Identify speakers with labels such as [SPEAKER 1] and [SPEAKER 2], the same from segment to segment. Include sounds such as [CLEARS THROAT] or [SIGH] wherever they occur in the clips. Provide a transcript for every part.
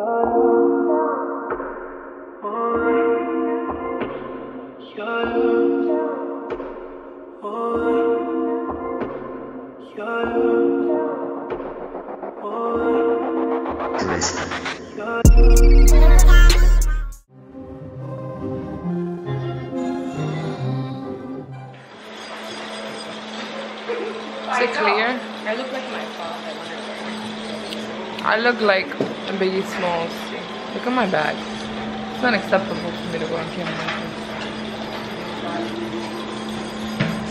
[SPEAKER 1] Is it clear?
[SPEAKER 2] I look like my father.
[SPEAKER 1] I look like Biggie Smalls. Look at my bag. It's not acceptable for me to go on camera like this.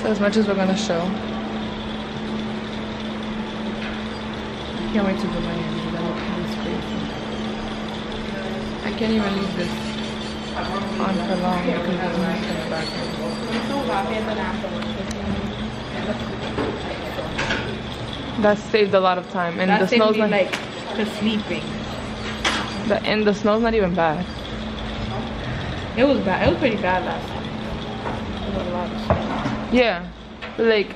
[SPEAKER 1] So as much as we're gonna show. I can't wait to do my hair because I look crazy. I can't even leave this on for long because there's nothing in the.
[SPEAKER 2] I'm that
[SPEAKER 1] saved a lot of time and
[SPEAKER 2] That
[SPEAKER 1] the snow's not,
[SPEAKER 2] like for sleeping.
[SPEAKER 1] The, and the snow's not even bad.
[SPEAKER 2] It was bad. It was pretty bad last time. It was a lot of snow.
[SPEAKER 1] Yeah. Like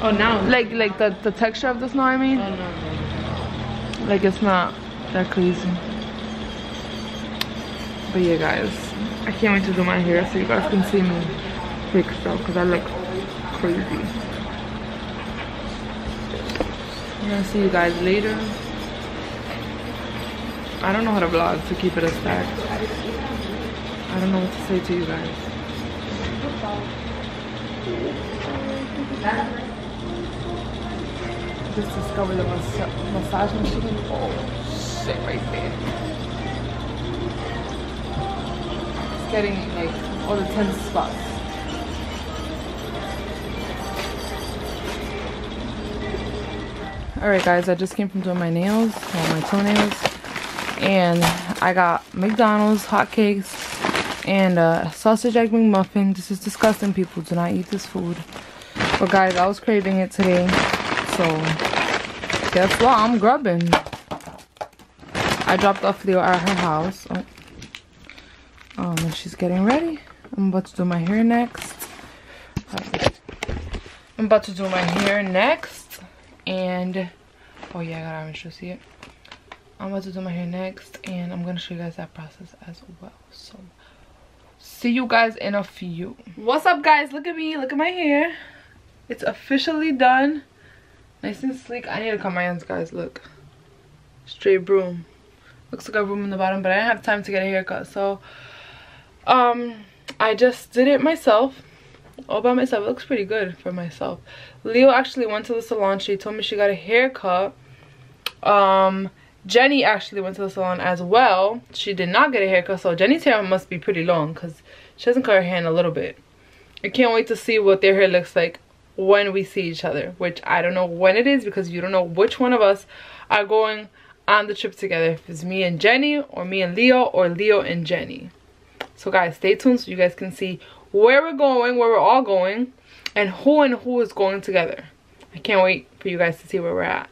[SPEAKER 2] Oh now.
[SPEAKER 1] like like the, the texture of the snow I mean.
[SPEAKER 2] Oh no. no.
[SPEAKER 1] Like it's not that crazy. But yeah guys, I can't wait to do my hair so you guys can see me fixed up because I look crazy. I'm gonna see you guys later. I don't know how to vlog to keep it a stack. I don't know what to say to you guys. I Just discovered the mas- massage machine. Oh shit, right there. It's getting like all the tense spots. Alright guys, I just came from doing my nails, or my toenails, and I got McDonald's hotcakes and a sausage egg McMuffin. This is disgusting, people. Do not eat this food. But guys, I was craving it today, so guess what? I'm grubbing. I dropped off Leo at her house. Oh. Um, and she's getting ready. I'm about to do my hair next. I'm about to do my hair next. And, oh yeah, I gotta make sure see it. I'm about to do my hair next. And I'm gonna show you guys that process as well. So, see you guys in a few. What's up, guys? Look at me. Look at my hair. It's officially done. Nice and sleek. I need to cut my ends, guys. Look. Straight broom. Looks like a broom in the bottom, but I didn't have time to get a haircut. So, um, I just did it myself. All by myself. It looks pretty good for myself. Leo actually went to the salon. She told me she got a haircut. Um, Jenny actually went to the salon as well. She did not get a haircut. So, Jenny's hair must be pretty long because she hasn't cut her hair in a little bit. I can't wait to see what their hair looks like when we see each other which i don't know when it is because you don't know which one of us are going on the trip together if it's me and jenny or me and leo or leo and jenny so guys stay tuned so you guys can see where we're going where we're all going and who and who is going together i can't wait for you guys to see where we're at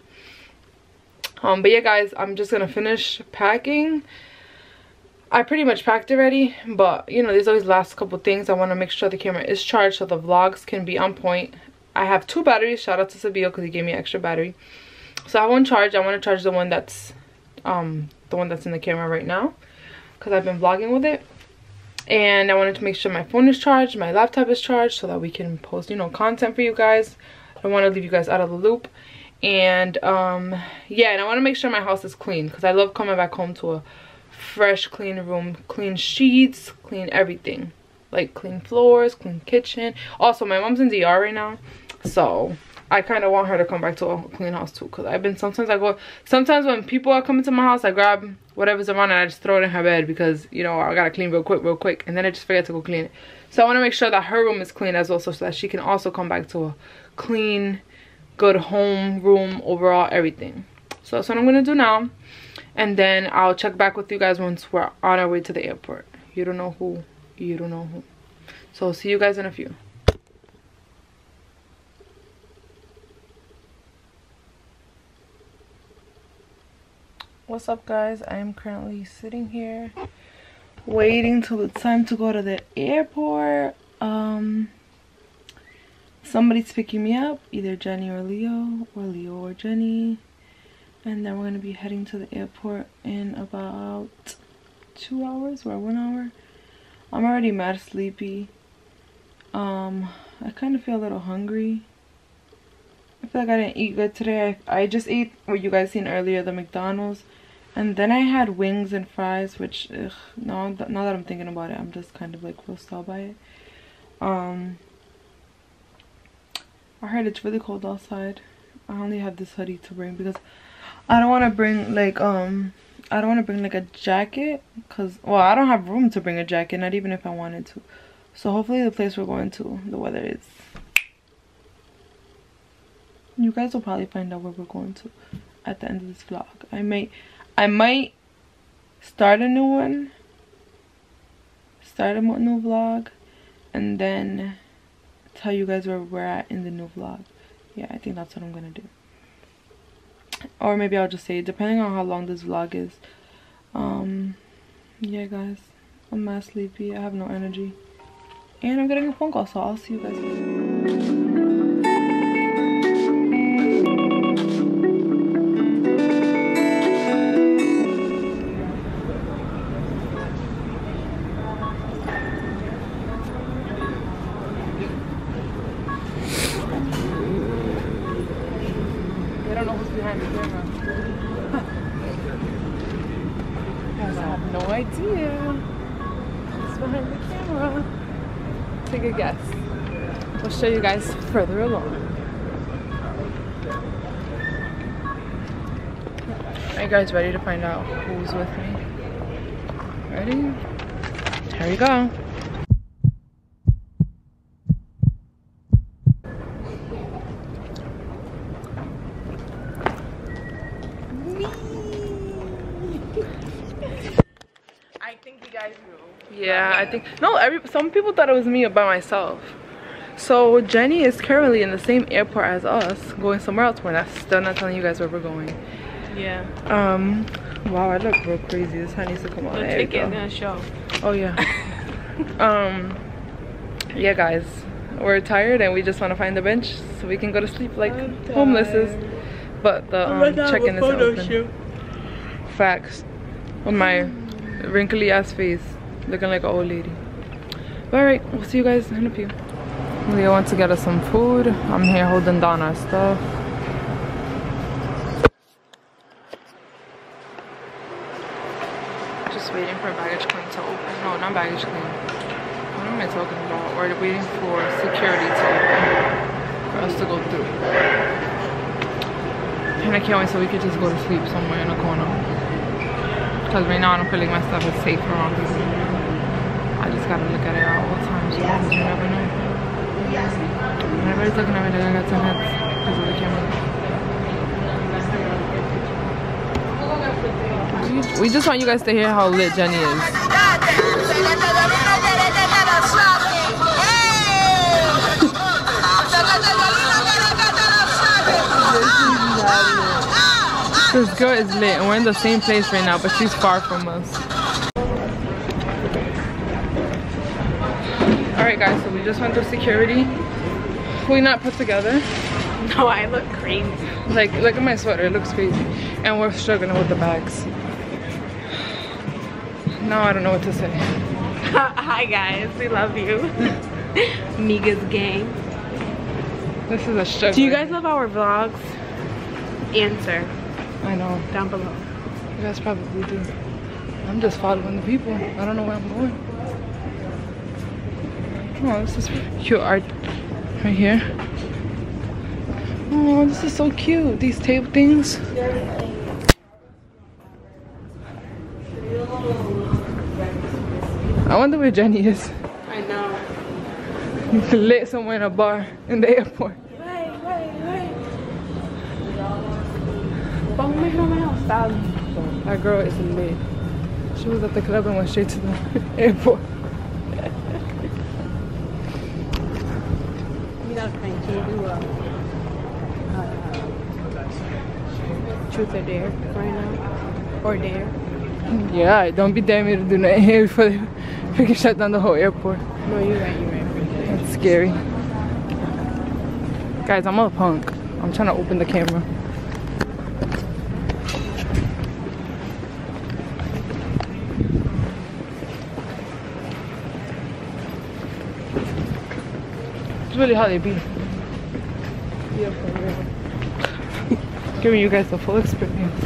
[SPEAKER 1] um but yeah guys i'm just gonna finish packing I pretty much packed already, but you know, there's always last couple things. I want to make sure the camera is charged so the vlogs can be on point. I have two batteries. Shout out to Sabio because he gave me extra battery. So I have one charge. I want to charge the one that's um the one that's in the camera right now because I've been vlogging with it. And I wanted to make sure my phone is charged, my laptop is charged so that we can post, you know, content for you guys. I want to leave you guys out of the loop. And um yeah, and I want to make sure my house is clean because I love coming back home to a fresh clean room clean sheets clean everything. Like clean floors clean kitchen. Also my mom's in dr right now so i kind of want her to come back to a clean house too because i've been sometimes i go sometimes when people are coming to my house i grab whatever's around and i just throw it in her bed because you know i gotta clean real quick real quick and then i just forget to go clean it. So i want to make sure that her room is clean as well so that she can also come back to a clean good home room overall everything so that's what i'm gonna do now and then I'll check back with you guys once we're on our way to the airport. You don't know who, you don't know who. So see you guys in a few. What's up guys? I am currently sitting here waiting till it's time to go to the airport. Um somebody's picking me up, either Jenny or Leo, or Leo or Jenny. And then we're gonna be heading to the airport in about two hours or one hour. I'm already mad sleepy. Um i kind of feel a little hungry. I feel like i didn't eat good today. I, I just ate what you guys seen earlier the mcdonald's. And then i had wings and fries which ugh, now, now that i'm thinking about it i'm just kind of like grossed out by it. Um i heard it's really cold outside. I only have this hoodie to bring because I don't want to bring like um I don't want to bring like a jacket because well I don't have room to bring a jacket not even if I wanted to. So hopefully the place we're going to the weather is you guys will probably find out where we're going to at the end of this vlog. I might I might start a new one start a new vlog and then tell you guys where we're at in the new vlog. Yeah I think that's what I'm gonna do. Or maybe I'll just say depending on how long this vlog is um yeah guys I'm mad sleepy I have no energy. And I'm getting a phone call so I'll see you guys later show you guys further along. Are you guys ready to find out who's with me? Ready? Here we go.
[SPEAKER 2] I think you guys knew.
[SPEAKER 1] Yeah, I think no. Every some people thought it was me by myself. So Jenny is currently in the same airport as us, going somewhere else. We're not still not telling you guys where we're going.
[SPEAKER 2] Yeah.
[SPEAKER 1] Um. Wow, I look real crazy. This hat needs to come on.
[SPEAKER 2] The
[SPEAKER 1] There
[SPEAKER 2] gonna show.
[SPEAKER 1] Oh yeah. [LAUGHS] um. Yeah, guys, we're tired and we just want to find a bench so we can go to sleep like homelesses. But the um, check-in is open. Facts. With my wrinkly ass face, looking like an old lady. But alright, we'll see you guys in a few. Leo went to get us some food. I'm here holding down our stuff. Just waiting for baggage claim to open. No, not baggage claim. What am I talking about? We're waiting for security to open for us to go through. And I can't wait so we could just go to sleep somewhere in a corner. Because right now I don't feel like my stuff is safe around here. I just gotta look at it all times because you never know. Everybody's looking at me, they're gonna some heads because of the camera. We just want you guys to hear how lit Jenny is. This girl is lit and we're in the same place right now, but she's far from us. Alright guys, so we just went through security. We not put together.
[SPEAKER 2] No, I look crazy.
[SPEAKER 1] Like, look at my sweater, it looks crazy. And we're struggling with the bags. Now I don't know what to say. [LAUGHS]
[SPEAKER 2] Hi guys, we love you. [LAUGHS] Miga's gang.
[SPEAKER 1] This is a struggle.
[SPEAKER 2] Do you guys love our vlogs? Answer
[SPEAKER 1] I know.
[SPEAKER 2] down below.
[SPEAKER 1] You guys probably do. I'm just following the people. I don't know where I'm going. Oh, this is cute art right here. Oh, this is so cute. These tape things. I wonder where Jenny is.
[SPEAKER 2] I know.
[SPEAKER 1] Lit somewhere in a bar in the airport.
[SPEAKER 2] Wait, wait, wait. Vamos mesmo ao meu estado.
[SPEAKER 1] That girl is lit. She was at the club and went straight to the [LAUGHS] airport.
[SPEAKER 2] to do a, a truth or dare right now, or dare.
[SPEAKER 1] Yeah, don't be daring me to do nothing here before they [LAUGHS] freaking shut down the whole airport.
[SPEAKER 2] No, you're right, you're right.
[SPEAKER 1] That's scary. Guys, I'm a punk. I'm trying to open the camera. It's really how they be. Yeah. [LAUGHS] Giving you guys the full experience.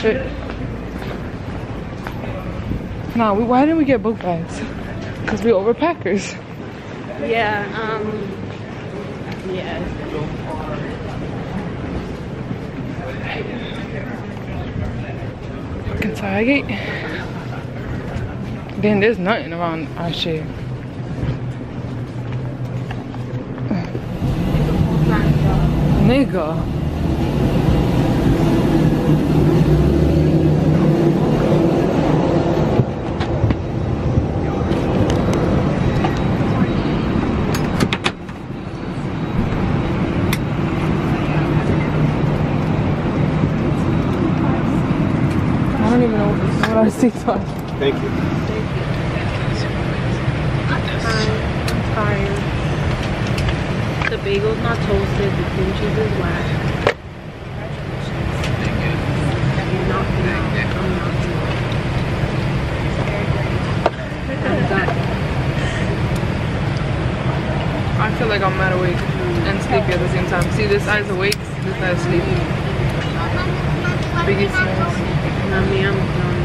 [SPEAKER 1] Shit. Nah, we, why didn't we get book bags? Because we overpackers.
[SPEAKER 2] Yeah, um, yeah.
[SPEAKER 1] Fucking Target. Then there's nothing around our shit. Nigga. I don't even know what seats are.
[SPEAKER 3] Thank you.
[SPEAKER 2] I'm tired. The bagel's not toasted, the cream cheese is whack. I'm not I'm not gonna. I'm.
[SPEAKER 1] I feel like I'm mad awake and sleepy at the same time. See, this eye's awake, this eye's sleepy. Biggie Smalls.
[SPEAKER 2] Mommy, I'm done.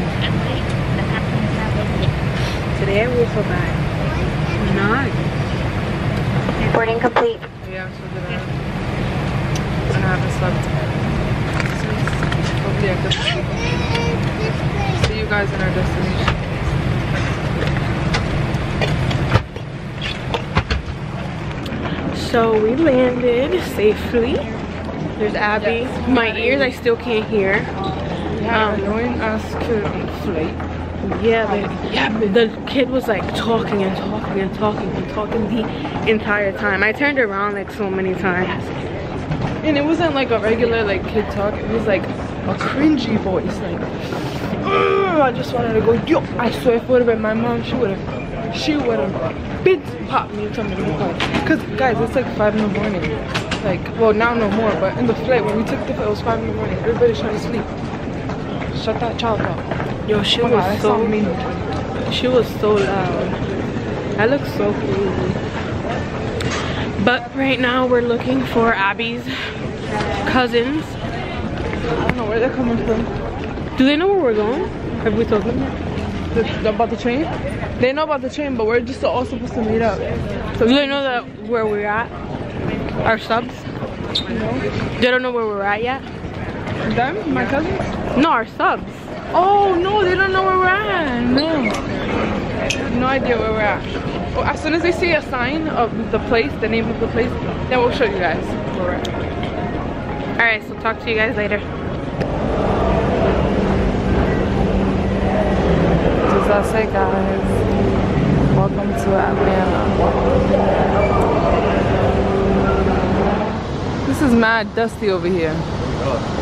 [SPEAKER 2] Today I will feel bad. I'm not.
[SPEAKER 4] Recording complete.
[SPEAKER 1] Yeah, so did I. And I haven't slept since. Hopefully I sleep. See you guys in our destination.
[SPEAKER 2] So we landed safely. There's Abby. My ears I still can't hear.
[SPEAKER 1] Yeah,
[SPEAKER 2] Um,
[SPEAKER 1] annoying ass kid on the flight.
[SPEAKER 2] Yeah, but yeah, but the kid was like talking and talking and talking and talking the entire time. I turned around like so many times.
[SPEAKER 1] And it wasn't like a regular like kid talk. It was like a cringy voice. Like, I just wanted to go. Yo, I swear if it would have been my mom, she would have, she would have, bit popped me and told me to quiet. Cause guys, it's like five in the morning. Like, well now no more, but in the flight when we took the flight, it was five in the morning. Everybody's trying to sleep. Shut that child up.
[SPEAKER 2] Yo, she
[SPEAKER 1] Oh my God,
[SPEAKER 2] was so
[SPEAKER 1] mean.
[SPEAKER 2] she was so loud. I look so crazy. But right now we're looking for Abby's cousins.
[SPEAKER 1] I don't know where they're coming from.
[SPEAKER 2] Do they know where we're going? Have we told them?
[SPEAKER 1] The, about the train? They know about the train, but we're just all supposed to meet up. So
[SPEAKER 2] Do they know that where we're at? Our subs? No. They don't know where we're at yet?
[SPEAKER 1] them, my cousins.
[SPEAKER 2] No, our subs.
[SPEAKER 1] Oh no, they don't know where we're at. No, no idea where we're at. Well, as soon as they see a sign of the place, the name of the place, then we'll show you guys where we're at.
[SPEAKER 2] Alright, so talk to you guys later.
[SPEAKER 1] As I say, guys, welcome to Atlanta. This is mad dusty over here. Oh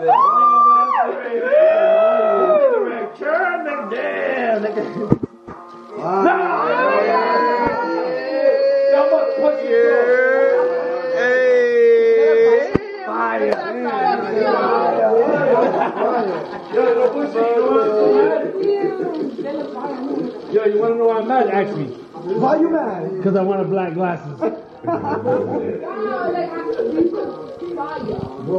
[SPEAKER 1] Woo! Turn them No! Yo, you
[SPEAKER 3] want to know why I'm mad? Ask me.
[SPEAKER 4] Why you mad?
[SPEAKER 3] Because I want a black glasses.
[SPEAKER 4] Happy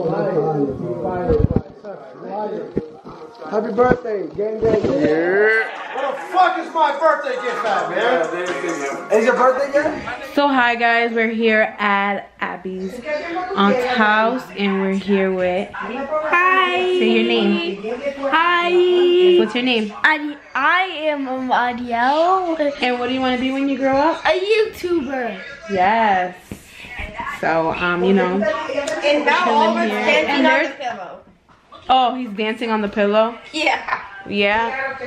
[SPEAKER 4] birthday, game day.
[SPEAKER 5] What the fuck is my birthday gift at, man?
[SPEAKER 4] Is your birthday yet?
[SPEAKER 2] So hi guys, we're here at Abby's aunt's house and we're here with Hi. Say your name. Hi. What's your name?
[SPEAKER 6] I, I am Adiel,
[SPEAKER 2] And what do you want to be when you grow up?
[SPEAKER 6] a YouTuber.
[SPEAKER 2] Yes. So um, you know.
[SPEAKER 6] And now
[SPEAKER 2] Chilling
[SPEAKER 6] over
[SPEAKER 2] here.
[SPEAKER 6] dancing on the pillow.
[SPEAKER 2] Oh, he's dancing on the pillow.
[SPEAKER 6] Yeah.
[SPEAKER 2] Yeah.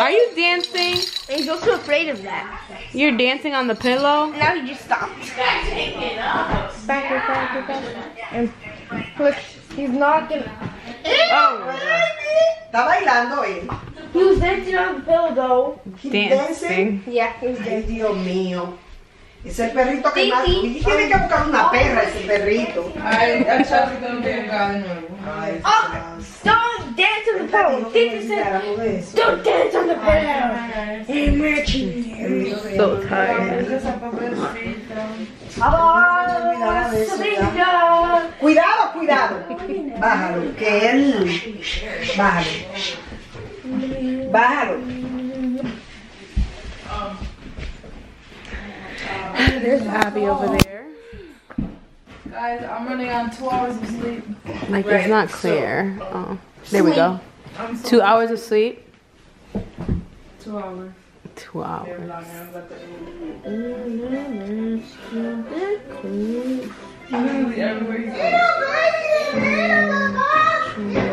[SPEAKER 2] Are you dancing?
[SPEAKER 6] And he's also afraid of that.
[SPEAKER 2] You're dancing on the pillow?
[SPEAKER 6] Now he just stopped. Back it, back back. And look, he's not gonna.
[SPEAKER 2] Oh,
[SPEAKER 4] Está bailando él.
[SPEAKER 6] He was dancing on the pillow though.
[SPEAKER 2] dancing.
[SPEAKER 6] Yeah, he was
[SPEAKER 4] Ay. Dios mío. Es el perrito que
[SPEAKER 6] Sí,
[SPEAKER 4] más.
[SPEAKER 6] sí.
[SPEAKER 4] Y tiene que buscar una perra ese perrito.
[SPEAKER 1] Ay, a Charlie tengo que llegar de nuevo.
[SPEAKER 4] Ay,
[SPEAKER 6] Oh, don't dance on the said, don't dance on the pillow. And we're cheating.
[SPEAKER 2] So tired.
[SPEAKER 4] Cuidado, cuidado. Bájalo, que él. Bájalo. Bájalo.
[SPEAKER 2] There's Abby over there.
[SPEAKER 1] Guys, I'm running on two hours of sleep.
[SPEAKER 2] Like it's not clear. Oh, there we go. Two hours of sleep.
[SPEAKER 1] Two hours.
[SPEAKER 2] Two hours.
[SPEAKER 1] Literally everywhere you go.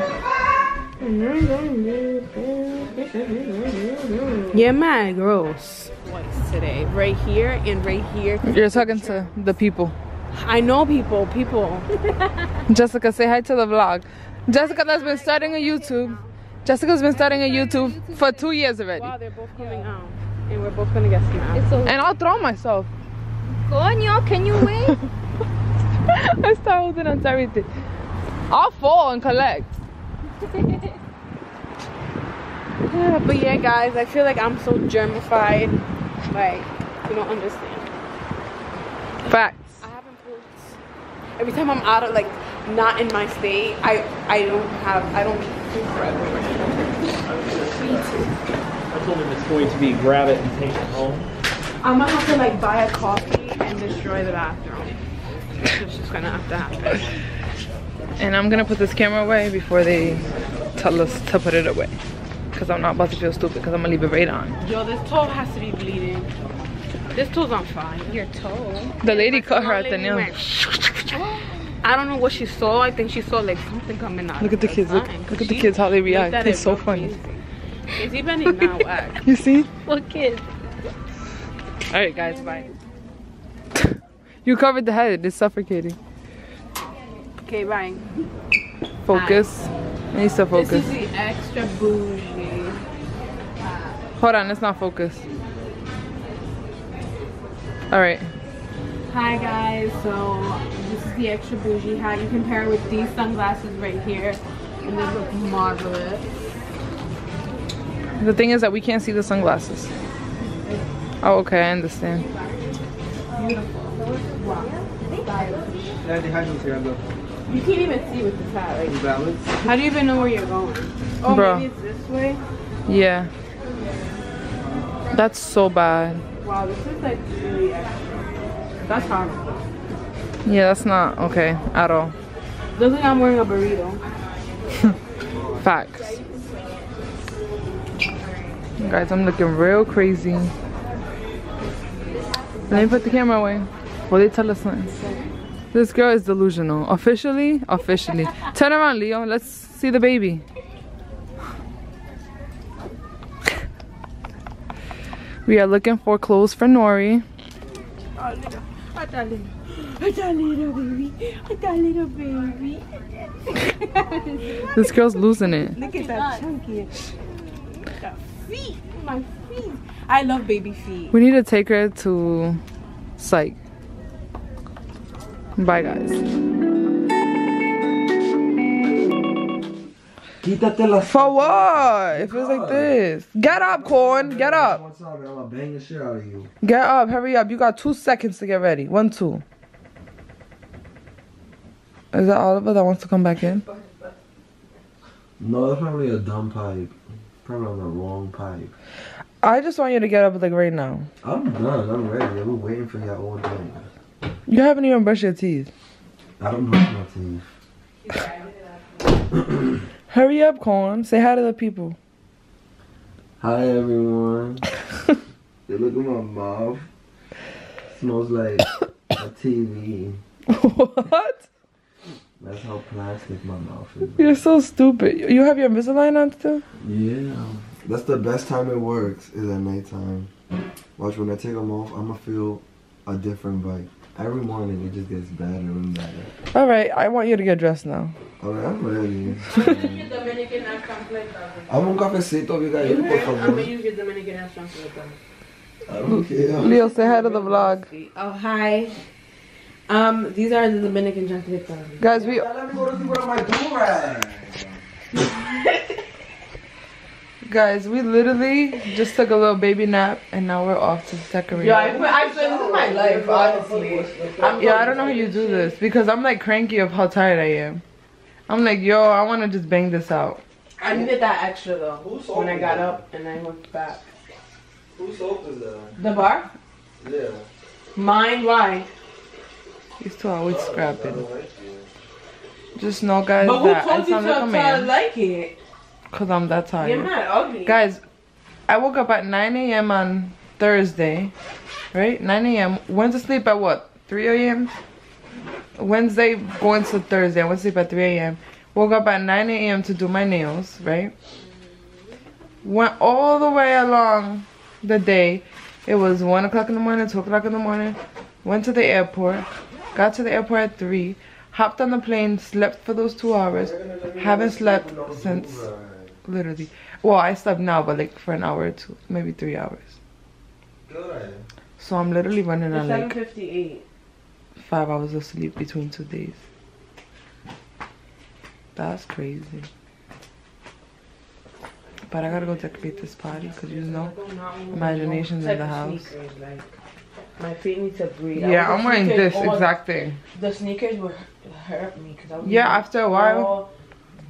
[SPEAKER 2] Yeah, man, gross. Twice today, right here and right here.
[SPEAKER 1] You're talking to the people.
[SPEAKER 2] I know people, people. [LAUGHS]
[SPEAKER 1] Jessica, say hi to the vlog. Jessica that's been starting a YouTube. Jessica's been starting a YouTube for two years already.
[SPEAKER 2] Wow, they're both coming out, and we're both gonna get smacked.
[SPEAKER 1] And I'll throw myself.
[SPEAKER 6] Coño, can you wait? [LAUGHS]
[SPEAKER 1] I start holding on to everything. I'll fall and collect.
[SPEAKER 2] Yeah, [LAUGHS] but yeah, guys, I feel like I'm so germified. Like, you don't understand.
[SPEAKER 1] Facts.
[SPEAKER 2] I haven't pooped. Every time I'm out of like not in my state, I I don't have I don't poop forever. [LAUGHS]
[SPEAKER 3] I told him it's going to be grab it and take it home.
[SPEAKER 2] I'm gonna have to like buy a coffee and destroy the bathroom. It's just gonna have to happen.
[SPEAKER 1] And I'm gonna put this camera away before they tell us to put it away. Cause I'm not about to feel stupid because I'm gonna leave it right on.
[SPEAKER 2] Yo, this toe has to be bleeding. This toe's on fire. Your toe?
[SPEAKER 1] The lady cut her at the nail. [GASPS]
[SPEAKER 2] I don't know what she saw. I think she saw like something coming out.
[SPEAKER 1] Look at the kids. Look, look at the kids how they react.
[SPEAKER 2] at
[SPEAKER 1] It's so funny.
[SPEAKER 2] crazy. Is he bending [LAUGHS] now whack?
[SPEAKER 1] You see?
[SPEAKER 6] What kid?
[SPEAKER 1] All right, guys. Bye. [LAUGHS] you covered the head. It's suffocating.
[SPEAKER 2] Okay, bye.
[SPEAKER 1] Focus. It needs to
[SPEAKER 2] This
[SPEAKER 1] focus.
[SPEAKER 2] is the extra bougie.
[SPEAKER 1] Hold on. It's not focused. All right.
[SPEAKER 2] Hi guys, so this is the extra bougie hat. You can pair it with these sunglasses right here, and they look marvelous.
[SPEAKER 1] The thing is that we can't see the sunglasses. Oh, okay. I understand.
[SPEAKER 2] You can't even see with this hat. Like, how do you even know where you're going? Oh,
[SPEAKER 1] Bro.
[SPEAKER 2] maybe it's this way.
[SPEAKER 1] Yeah. That's so bad.
[SPEAKER 2] Wow, this is like really extra. That's horrible.
[SPEAKER 1] Yeah, that's not okay at all.
[SPEAKER 2] Looks like I'm wearing a burrito. [LAUGHS]
[SPEAKER 1] Facts. Guys, I'm looking real crazy. Let me put the camera away. Will they tell us something? This girl is delusional. Officially? Officially. Turn around, Leo. Let's see the baby. We are looking for clothes for Nori.
[SPEAKER 2] I got little, I little baby. I little baby.
[SPEAKER 1] This girl's losing it.
[SPEAKER 2] Look at that chunky. The feet, my feet. I love baby feet.
[SPEAKER 1] We need to take her to psych. Bye, guys. For what? It feels like this. Get up, corn. Get up.
[SPEAKER 7] What's up, man? I'm gonna bang the shit out of you.
[SPEAKER 1] Get up. Hurry up. You got two seconds to get ready. One, two. Is that Oliver that wants to come back in?
[SPEAKER 7] No, that's probably a dumb pipe. Probably on the wrong pipe.
[SPEAKER 1] I just want you to get up like right now.
[SPEAKER 7] I'm done. I'm ready. I've been waiting for you all day.
[SPEAKER 1] You haven't even brushed your teeth.
[SPEAKER 7] I don't brush my teeth. [CLEARS THROAT]
[SPEAKER 1] Hurry up, corn. Say hi to the people.
[SPEAKER 7] Hi, everyone. [LAUGHS] Hey, look at my mouth. Smells like a [COUGHS] TV.
[SPEAKER 1] what?
[SPEAKER 7] That's how plastic my mouth is.
[SPEAKER 1] You're so stupid. You have your Invisalign on still?
[SPEAKER 7] Yeah. That's the best time it works is at nighttime. Watch when I take them off, I'ma feel a different vibe. Every morning it just gets better and better.
[SPEAKER 1] All right. I want you to get dressed now.
[SPEAKER 7] Alright, I'm ready. [LAUGHS] I'm un cafecito, amiga, yo, por favor. I don't care.
[SPEAKER 1] Leo, say hi to the vlog.
[SPEAKER 2] Oh, hi. Um, these are the Dominican chocolate.
[SPEAKER 1] Guys, we [LAUGHS]
[SPEAKER 7] Let me go to see what my do
[SPEAKER 1] guys we literally just took a little baby nap and now we're off to decorate.
[SPEAKER 2] Yeah, I, I, this is my life, honestly. I'm
[SPEAKER 1] Yeah, I don't know how you do this because I'm like cranky of how tired I am. I'm like, yo, I want to just bang this out.
[SPEAKER 2] I needed that extra though
[SPEAKER 7] Whose
[SPEAKER 2] when I got
[SPEAKER 7] is
[SPEAKER 2] up and I went back.
[SPEAKER 7] Who's soap is that?
[SPEAKER 2] The bar?
[SPEAKER 7] Yeah.
[SPEAKER 2] Mine, why?
[SPEAKER 1] These two always scrapping. Just know, guys,
[SPEAKER 2] But who
[SPEAKER 1] that I
[SPEAKER 2] told you
[SPEAKER 1] sound
[SPEAKER 2] to,
[SPEAKER 1] like a
[SPEAKER 2] to
[SPEAKER 1] man
[SPEAKER 2] like it?
[SPEAKER 1] Because I'm that tired.
[SPEAKER 2] You're not ugly.
[SPEAKER 1] Guys, I woke up at 9 a.m. on Thursday, right? 9 a.m. Went to sleep at what? 3 a.m. Wednesday going to Thursday. I went to sleep at 3 a.m. Woke up at 9 a.m. to do my nails, right? Went all the way along the day. It was 1 o'clock in the morning, 2 o'clock in the morning. Went to the airport. Got to the airport at 3. Hopped on the plane, slept for those two hours. Haven't slept since literally. Well, I slept now, but like for an hour or two, maybe three hours.
[SPEAKER 7] Good.
[SPEAKER 1] So I'm literally running
[SPEAKER 2] It's
[SPEAKER 1] on like
[SPEAKER 2] 758.
[SPEAKER 1] five hours of sleep between two days. That's crazy. But I gotta go decorate this party because you know. Imagination's in the house.
[SPEAKER 2] Sneakers, like, my feet need to breathe.
[SPEAKER 1] Yeah,
[SPEAKER 2] I
[SPEAKER 1] I'm wearing this exact thing.
[SPEAKER 2] The sneakers were hurt me because I was
[SPEAKER 1] Yeah, after a while.
[SPEAKER 2] all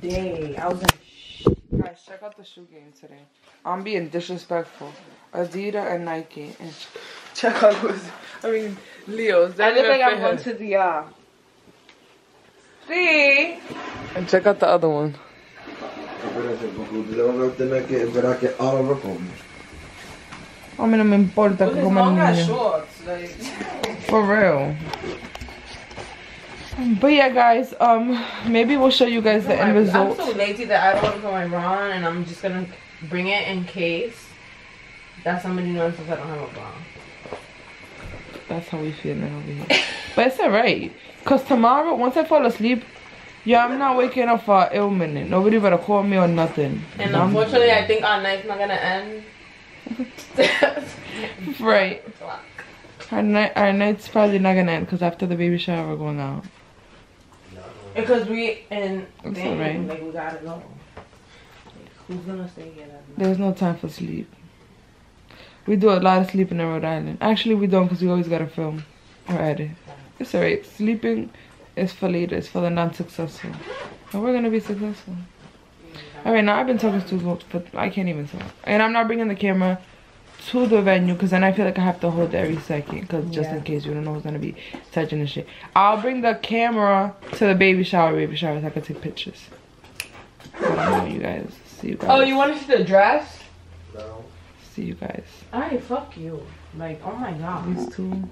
[SPEAKER 2] day. I was like,
[SPEAKER 1] Guys, check out the shoe game today. I'm being disrespectful. Adidas and Nike. And check out those. I mean, Leo's.
[SPEAKER 2] I look like I'm
[SPEAKER 1] going
[SPEAKER 2] going to the uh.
[SPEAKER 1] See? And check out the other one.
[SPEAKER 7] Espérate, porque usted va a tener que esperar que Oliver come.
[SPEAKER 1] A mí no me importa que coman niños. For real. But yeah, guys, um, maybe we'll show you guys the end result.
[SPEAKER 2] I'm so lazy that I don't want to put my bra on, and I'm just gonna bring it in case that somebody notices I don't have a bra.
[SPEAKER 1] That's how we feel here. But it's alright. Cause tomorrow, once I fall asleep, yeah, I'm not waking up for ill minute. Nobody better call me or nothing.
[SPEAKER 2] And
[SPEAKER 1] I'm-
[SPEAKER 2] unfortunately, I think our night's not gonna end. [LAUGHS]
[SPEAKER 1] right. Our night, our night's probably not gonna end because after the baby shower, we're going out.
[SPEAKER 2] Because we and
[SPEAKER 1] It's
[SPEAKER 2] damn,
[SPEAKER 1] alright.
[SPEAKER 2] like we gotta go. Who's gonna stay here?
[SPEAKER 1] There's no time for sleep. We do a lot of sleeping in Rhode Island. Actually, we don't because we always gotta film or edit. It's alright. Sleeping is for later. It's for the non-successful. And we're gonna be successful. Alright, now I've been talking too much, but I can't even talk. And I'm not bringing the camera to the venue because then I feel like I have to hold every second because just in case you don't know who's gonna be touching the shit. I'll bring the camera to the baby shower, baby shower, so I can take pictures. But I know you guys. See you guys.
[SPEAKER 2] Oh, you want to see the dress?
[SPEAKER 7] No.
[SPEAKER 1] See you guys.
[SPEAKER 2] Alright, fuck you. Like, oh my god.
[SPEAKER 1] These two.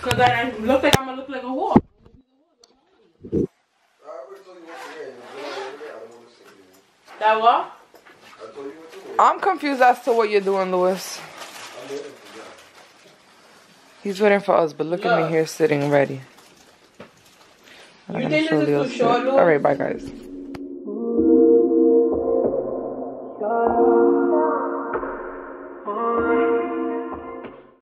[SPEAKER 2] Cause then I look like I'm gonna look like a whore. That what?
[SPEAKER 1] I'm confused as to what you're doing, Lewis. He's waiting for us, but look at me here sitting ready.
[SPEAKER 2] You think this is too short,
[SPEAKER 1] Alright, bye guys.